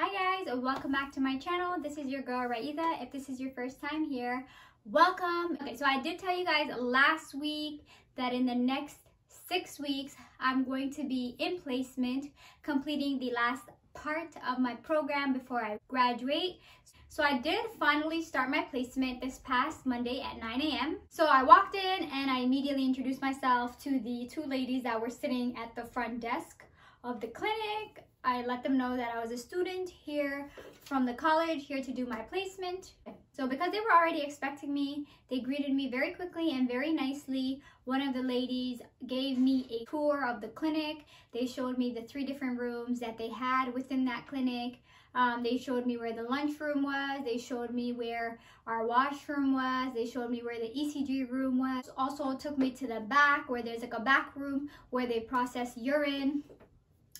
Hi guys, welcome back to my channel. This is your girl Raeda. If this is your first time here, welcome. Okay, so I did tell you guys last week that in the next six weeks, I'm going to be in placement, completing the last part of my program before I graduate. So I did finally start my placement this past Monday at 9 a.m. So I walked in and I immediately introduced myself to the two ladies that were sitting at the front desk of the clinic. I let them know that I was a student here from the college, here to do my placement. So because they were already expecting me, they greeted me very quickly and very nicely. One of the ladies gave me a tour of the clinic. They showed me the three different rooms that they had within that clinic. Um, they showed me where the lunchroom was. They showed me where our washroom was. They showed me where the ECG room was. Also took me to the back where there's like a back room where they process urine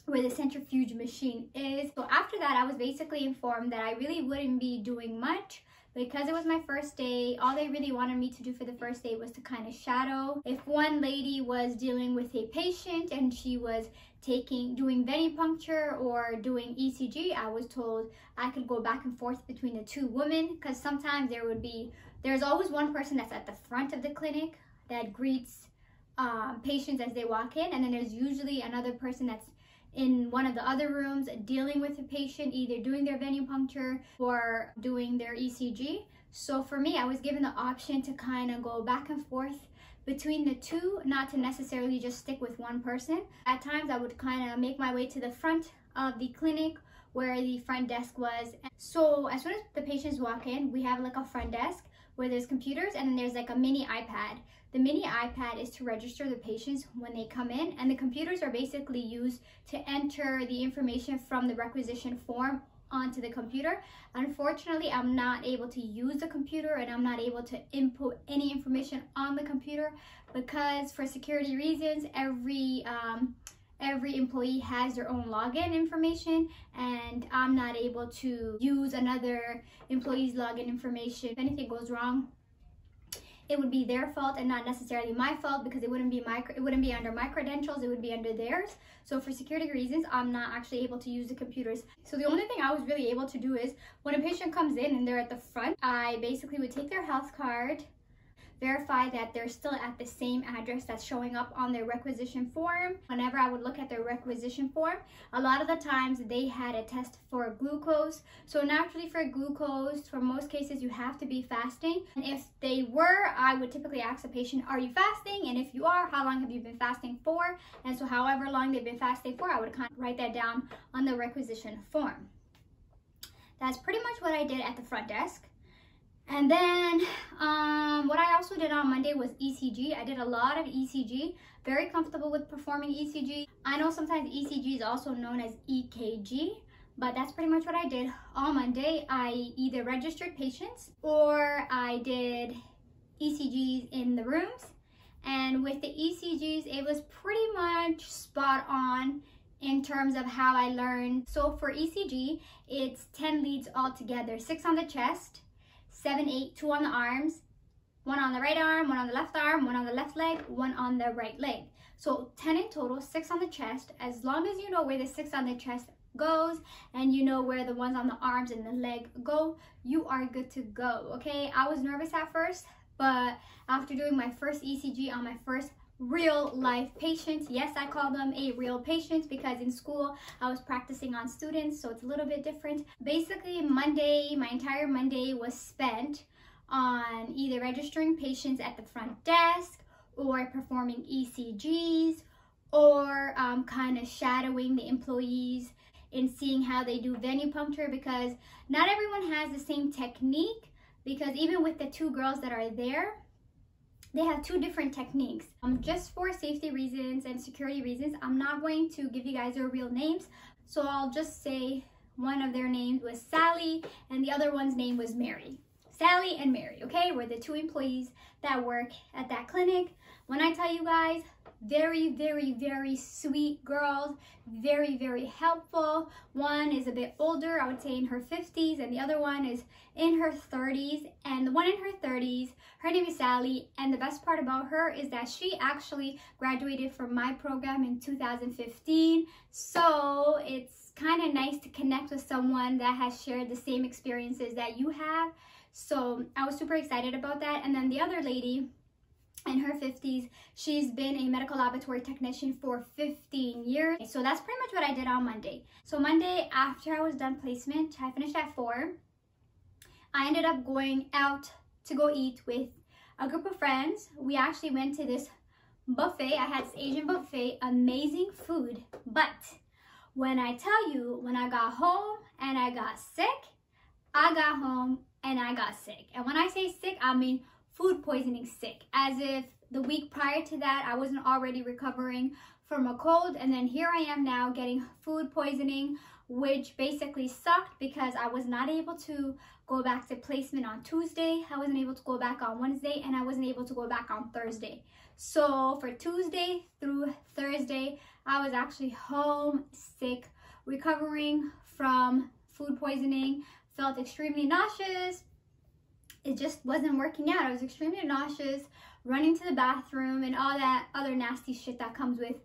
where the centrifuge machine is. So after that, I was basically informed that I really wouldn't be doing much because it was my first day, all they really wanted me to do for the first day was to kind of shadow. If one lady was dealing with a patient and she was taking, doing venipuncture or doing ECG, I was told I could go back and forth between the two women because sometimes there would be, there's always one person that's at the front of the clinic that greets um, patients as they walk in and then there's usually another person that's in one of the other rooms dealing with a patient, either doing their venipuncture or doing their ECG. So for me, I was given the option to kind of go back and forth between the two, not to necessarily just stick with one person. At times, I would kind of make my way to the front of the clinic where the front desk was. So as soon as the patients walk in, we have like a front desk where there's computers and then there's like a mini iPad. The mini iPad is to register the patients when they come in and the computers are basically used to enter the information from the requisition form onto the computer. Unfortunately, I'm not able to use the computer and I'm not able to input any information on the computer because for security reasons, every um, every employee has their own login information and I'm not able to use another employee's login information. If anything goes wrong, it would be their fault and not necessarily my fault because it wouldn't be my it wouldn't be under my credentials it would be under theirs. So for security reasons i'm not actually able to use the computers. So the only thing i was really able to do is when a patient comes in and they're at the front i basically would take their health card verify that they're still at the same address that's showing up on their requisition form. Whenever I would look at their requisition form, a lot of the times they had a test for glucose. So naturally for glucose, for most cases, you have to be fasting. And if they were, I would typically ask the patient, are you fasting? And if you are, how long have you been fasting for? And so however long they've been fasting for, I would kind of write that down on the requisition form. That's pretty much what I did at the front desk. And then um, what I also did on Monday was ECG. I did a lot of ECG, very comfortable with performing ECG. I know sometimes ECG is also known as EKG, but that's pretty much what I did on Monday. I either registered patients or I did ECGs in the rooms. And with the ECGs, it was pretty much spot on in terms of how I learned. So for ECG, it's 10 leads altogether, six on the chest, seven, eight, two on the arms, one on the right arm, one on the left arm, one on the left leg, one on the right leg. So 10 in total, six on the chest. As long as you know where the six on the chest goes and you know where the ones on the arms and the leg go, you are good to go, okay? I was nervous at first, but after doing my first ECG on my first real life patients. Yes, I call them a real patient because in school I was practicing on students, so it's a little bit different. Basically, Monday, my entire Monday was spent on either registering patients at the front desk or performing ECGs or um, kind of shadowing the employees and seeing how they do venipuncture because not everyone has the same technique because even with the two girls that are there, they have two different techniques. Um, just for safety reasons and security reasons, I'm not going to give you guys their real names. So I'll just say one of their names was Sally and the other one's name was Mary. Sally and Mary, okay, were the two employees that work at that clinic. When I tell you guys, very, very, very sweet girls, very, very helpful. One is a bit older, I would say in her 50s, and the other one is in her 30s. And the one in her 30s, her name is Sally, and the best part about her is that she actually graduated from my program in 2015. So it's kind of nice to connect with someone that has shared the same experiences that you have. So I was super excited about that. And then the other lady, in her 50s. She's been a medical laboratory technician for 15 years. So that's pretty much what I did on Monday. So Monday, after I was done placement, I finished at 4. I ended up going out to go eat with a group of friends. We actually went to this buffet. I had this Asian buffet, amazing food. But when I tell you, when I got home and I got sick, I got home and I got sick. And when I say sick, I mean food poisoning sick, as if the week prior to that I wasn't already recovering from a cold. And then here I am now getting food poisoning, which basically sucked because I was not able to go back to placement on Tuesday. I wasn't able to go back on Wednesday and I wasn't able to go back on Thursday. So for Tuesday through Thursday, I was actually home sick, recovering from food poisoning, felt extremely nauseous, it just wasn't working out. I was extremely nauseous, running to the bathroom, and all that other nasty shit that comes with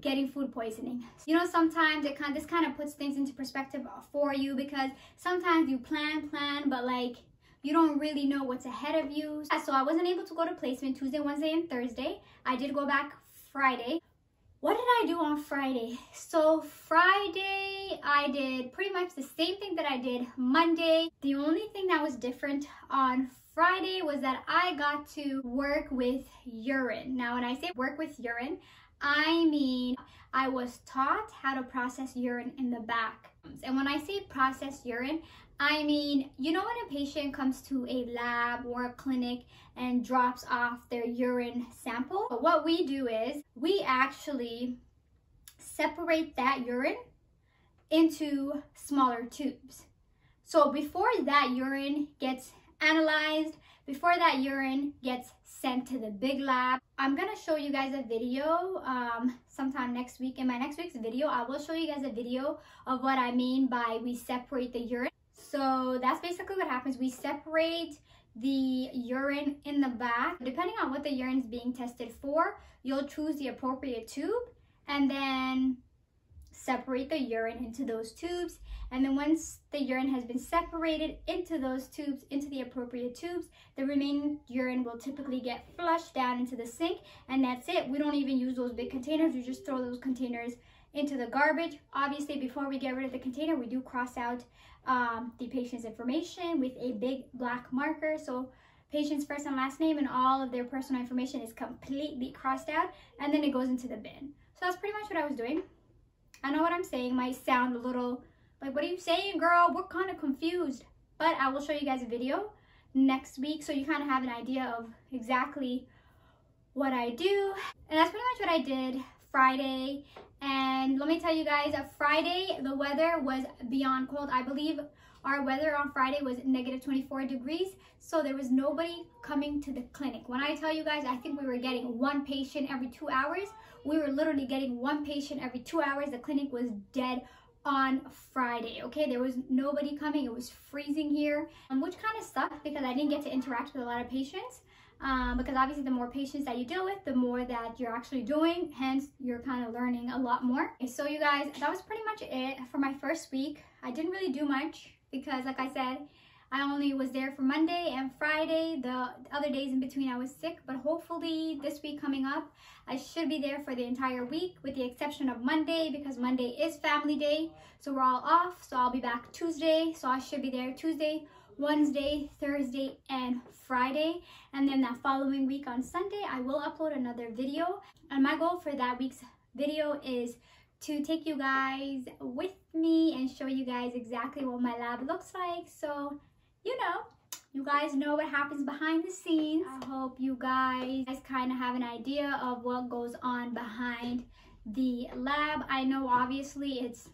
getting food poisoning. You know, sometimes it kind of, this kind of puts things into perspective for you because sometimes you plan, plan, but like you don't really know what's ahead of you. So I wasn't able to go to placement Tuesday, Wednesday, and Thursday. I did go back Friday. What did I do on Friday? So Friday, I did pretty much the same thing that I did Monday. The only thing that was different on Friday was that I got to work with urine. Now, when I say work with urine, I mean I was taught how to process urine in the back. And when I say process urine, I mean, you know when a patient comes to a lab or a clinic and drops off their urine sample? But what we do is we actually separate that urine into smaller tubes. So before that urine gets analyzed, before that urine gets sent to the big lab, I'm gonna show you guys a video um, sometime next week. In my next week's video, I will show you guys a video of what I mean by we separate the urine. So that's basically what happens. We separate the urine in the back. Depending on what the urine is being tested for, you'll choose the appropriate tube and then separate the urine into those tubes. And then once the urine has been separated into those tubes, into the appropriate tubes, the remaining urine will typically get flushed down into the sink. And that's it. We don't even use those big containers. We just throw those containers into the garbage. Obviously, before we get rid of the container, we do cross out um, the patient's information with a big black marker. So patient's first and last name and all of their personal information is completely crossed out and then it goes into the bin. So that's pretty much what I was doing. I know what I'm saying might sound a little like, what are you saying, girl? We're kind of confused. But I will show you guys a video next week so you kind of have an idea of exactly what I do. And that's pretty much what I did Friday. And let me tell you guys, Friday, the weather was beyond cold. I believe our weather on Friday was negative 24 degrees. So there was nobody coming to the clinic. When I tell you guys, I think we were getting one patient every two hours. We were literally getting one patient every two hours. The clinic was dead on Friday, okay? There was nobody coming. It was freezing here, um, which kind of sucked because I didn't get to interact with a lot of patients um, because obviously the more patients that you deal with, the more that you're actually doing, hence you're kind of learning a lot more. So you guys, that was pretty much it for my first week. I didn't really do much because like I said, I only was there for Monday and Friday. The other days in between I was sick, but hopefully this week coming up, I should be there for the entire week with the exception of Monday because Monday is family day. So we're all off. So I'll be back Tuesday. So I should be there Tuesday, Wednesday, Thursday, and Friday. And then that following week on Sunday, I will upload another video. And my goal for that week's video is to take you guys with me and show you guys exactly what my lab looks like. So, you know, you guys know what happens behind the scenes. I hope you guys kind of have an idea of what goes on behind the lab. I know obviously it's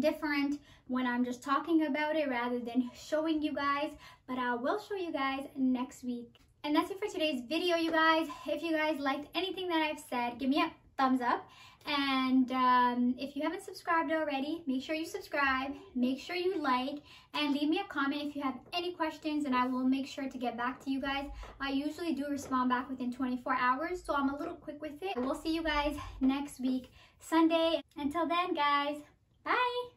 different when I'm just talking about it rather than showing you guys, but I will show you guys next week. And that's it for today's video, you guys. If you guys liked anything that I've said, give me a thumbs up. And um, if you haven't subscribed already, make sure you subscribe, make sure you like, and leave me a comment if you have any questions, and I will make sure to get back to you guys. I usually do respond back within 24 hours, so I'm a little quick with it. We'll see you guys next week, Sunday. Until then, guys, Bye.